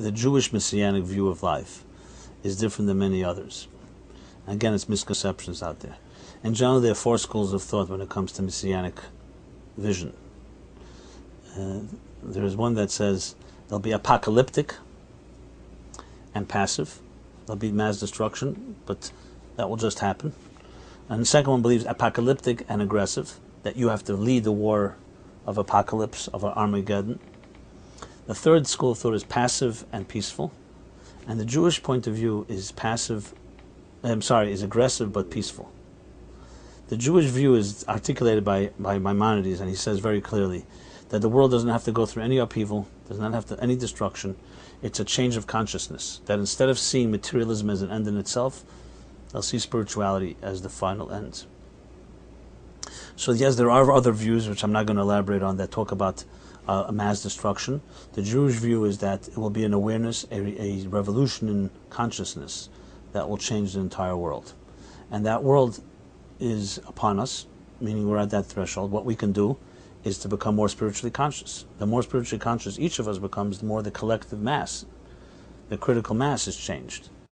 The Jewish messianic view of life is different than many others. Again, it's misconceptions out there. In general, there are four schools of thought when it comes to messianic vision. Uh, there is one that says there'll be apocalyptic and passive. There'll be mass destruction, but that will just happen. And the second one believes apocalyptic and aggressive, that you have to lead the war of apocalypse, of Armageddon. The third school of thought is passive and peaceful. And the Jewish point of view is passive, I'm sorry, is aggressive but peaceful. The Jewish view is articulated by, by Maimonides, and he says very clearly that the world doesn't have to go through any upheaval, does not have to any destruction. It's a change of consciousness. That instead of seeing materialism as an end in itself, they'll see spirituality as the final end. So yes, there are other views which I'm not going to elaborate on that talk about uh, mass destruction. The Jewish view is that it will be an awareness, a, a revolution in consciousness that will change the entire world, and that world is upon us, meaning we're at that threshold. What we can do is to become more spiritually conscious. The more spiritually conscious each of us becomes, the more the collective mass, the critical mass is changed.